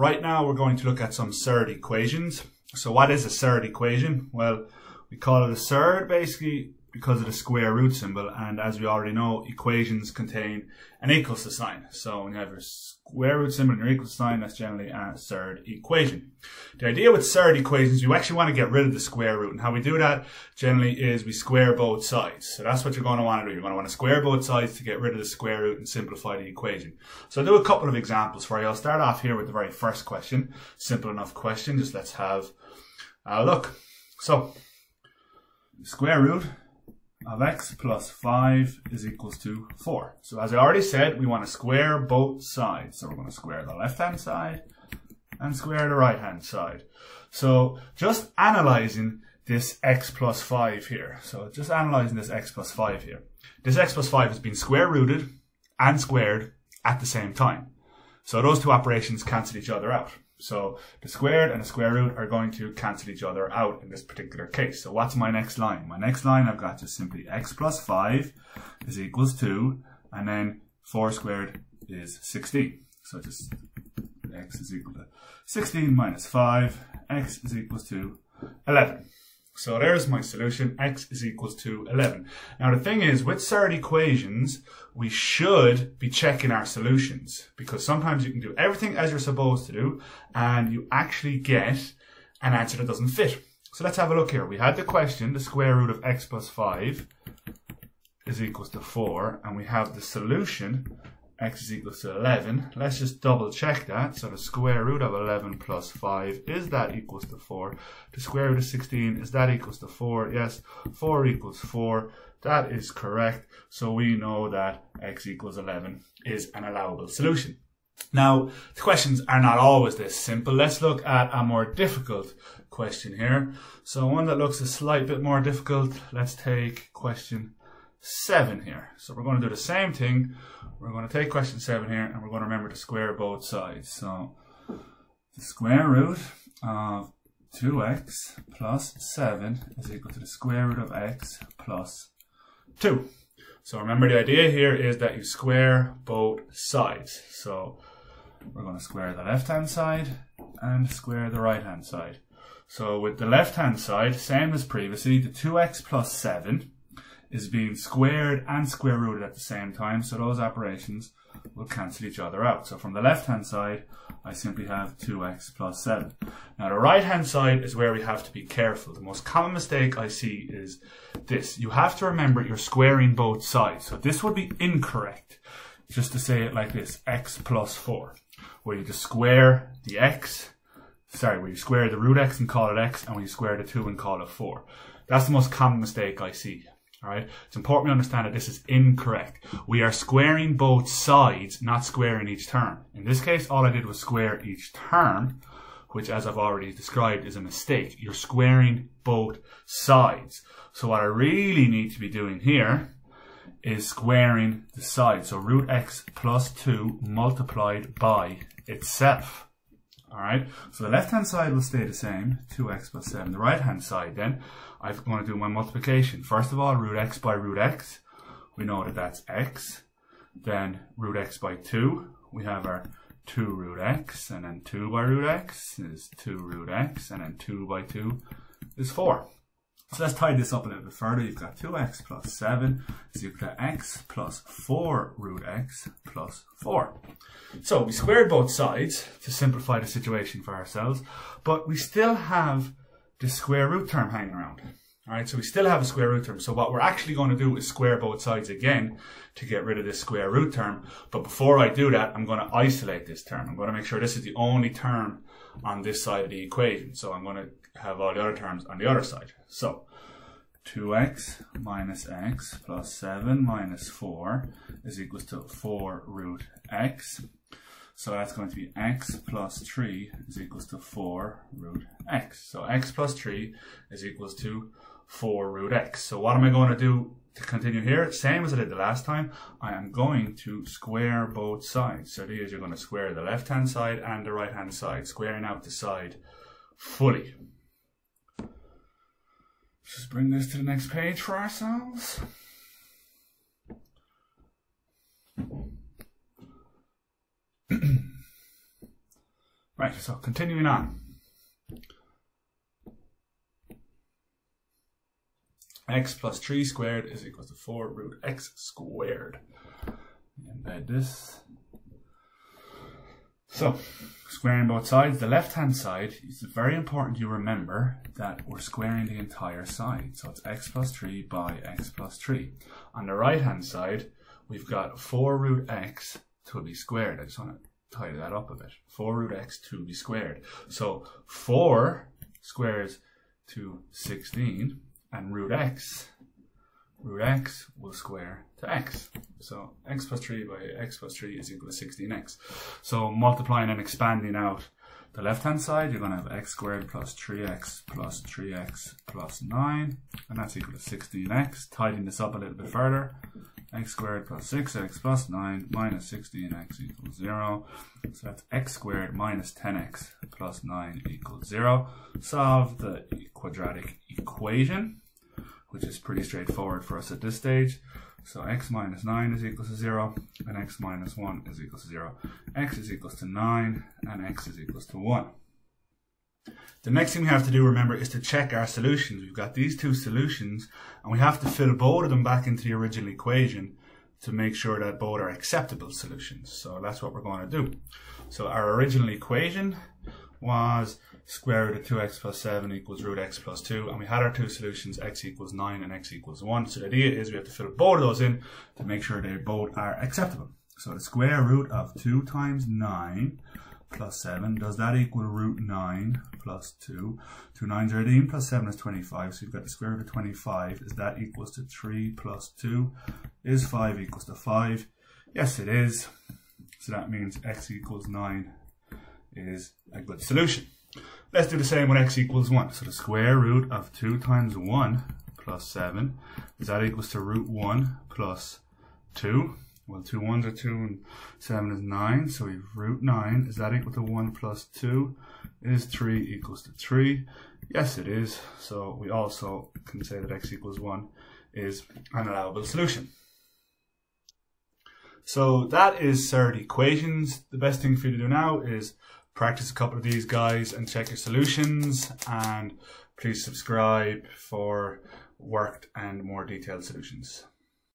right now we're going to look at some surd equations. So what is a surd equation? Well, we call it a surd basically because of the square root symbol and as we already know equations contain an equals sign. So when you have your square root symbol and your equals sign that's generally a surd equation. The idea with surd equations you actually want to get rid of the square root and how we do that generally is we square both sides. So that's what you're going to want to do. You're going to want to square both sides to get rid of the square root and simplify the equation. So I'll do a couple of examples for you. I'll start off here with the very first question. Simple enough question just let's have a look. So square root of x plus 5 is equals to 4. So as I already said, we want to square both sides. So we're going to square the left-hand side and square the right-hand side. So just analyzing this x plus 5 here. So just analyzing this x plus 5 here. This x plus 5 has been square rooted and squared at the same time. So those two operations cancel each other out. So the squared and the square root are going to cancel each other out in this particular case. So what's my next line? My next line I've got just simply x plus 5 is equals 2 and then 4 squared is 16. So just x is equal to 16 minus 5, x is equals to 11. So there's my solution, x is equals to 11. Now the thing is, with surd equations, we should be checking our solutions because sometimes you can do everything as you're supposed to do and you actually get an answer that doesn't fit. So let's have a look here. We had the question, the square root of x plus 5 is equals to 4 and we have the solution x is equal to 11. Let's just double check that. So the square root of 11 plus 5, is that equals to 4? The square root of 16, is that equals to 4? Yes, 4 equals 4. That is correct. So we know that x equals 11 is an allowable solution. Now, the questions are not always this simple. Let's look at a more difficult question here. So one that looks a slight bit more difficult, let's take question 7 here. So we're going to do the same thing. We're going to take question 7 here and we're going to remember to square both sides. So the square root of 2x plus 7 is equal to the square root of x plus 2. So remember the idea here is that you square both sides. So we're going to square the left hand side and square the right hand side. So with the left hand side, same as previously, the 2x plus 7 is being squared and square rooted at the same time. So those operations will cancel each other out. So from the left hand side, I simply have 2x plus 7. Now the right hand side is where we have to be careful. The most common mistake I see is this. You have to remember you're squaring both sides. So this would be incorrect. Just to say it like this, x plus 4. Where you just square the x, sorry, where you square the root x and call it x, and where you square the 2 and call it 4. That's the most common mistake I see. All right. It's important we understand that this is incorrect. We are squaring both sides, not squaring each term. In this case, all I did was square each term, which as I've already described is a mistake. You're squaring both sides. So what I really need to be doing here is squaring the sides. So root x plus 2 multiplied by itself. All right, so the left-hand side will stay the same, 2x plus 7. The right-hand side then, I'm going to do my multiplication. First of all, root x by root x. We know that that's x. Then root x by 2. We have our 2 root x, and then 2 by root x is 2 root x, and then 2 by 2 is 4. So let's tie this up a little bit further. You've got 2x plus 7 is equal to x plus 4 root x plus 4. So we squared both sides to simplify the situation for ourselves, but we still have the square root term hanging around. All right, so we still have a square root term. So what we're actually going to do is square both sides again to get rid of this square root term. But before I do that, I'm going to isolate this term. I'm going to make sure this is the only term on this side of the equation. So I'm going to have all the other terms on the other side. So 2x minus x plus 7 minus 4 is equals to 4 root x. So that's going to be x plus 3 is equals to 4 root x. So x plus 3 is equals to 4 root x. So what am I going to do to continue here? Same as I did the last time. I am going to square both sides. So these you're going to square the left hand side and the right hand side, squaring out the side fully. Just bring this to the next page for ourselves. Right, so continuing on. x plus 3 squared is equal to 4 root x squared. Embed this. So, squaring both sides, the left-hand side, it's very important you remember that we're squaring the entire side. So it's x plus 3 by x plus 3. On the right-hand side, we've got 4 root x to be squared. I just want to tidy that up a bit. 4 root x to be squared. So 4 squares to 16 and root x, root x will square to x. So x plus 3 by x plus 3 is equal to 16x. So multiplying and expanding out the left hand side, you're going to have x squared plus 3x plus 3x plus 9, and that's equal to 16x. Tidying this up a little bit further, x squared plus 6x plus 9 minus 16x equals 0. So that's x squared minus 10x plus 9 equals 0. Solve the quadratic equation, which is pretty straightforward for us at this stage. So x minus 9 is equal to 0, and x minus 1 is equal to 0. x is equal to 9, and x is equal to 1. The next thing we have to do, remember, is to check our solutions. We've got these two solutions, and we have to fill both of them back into the original equation to make sure that both are acceptable solutions. So that's what we're going to do. So our original equation was square root of 2x plus 7 equals root x plus 2. And we had our two solutions, x equals 9 and x equals 1. So the idea is we have to fill both of those in to make sure they both are acceptable. So the square root of 2 times 9 plus 7, does that equal root 9 plus 2? 2 9s are 18 plus 7 is 25, so you've got the square root of 25. Is that equals to 3 plus 2? Is 5 equals to 5? Yes, it is. So that means x equals 9 is a good solution. Let's do the same when x equals 1. So the square root of 2 times 1 plus 7, is that equals to root 1 plus 2? Well, 2 1s are 2 and 7 is 9, so we have root 9. Is that equal to 1 plus 2? Is 3 equals to 3? Yes, it is. So we also can say that x equals 1 is an allowable solution. So that is surd equations. The best thing for you to do now is practice a couple of these guys and check your solutions and please subscribe for worked and more detailed solutions.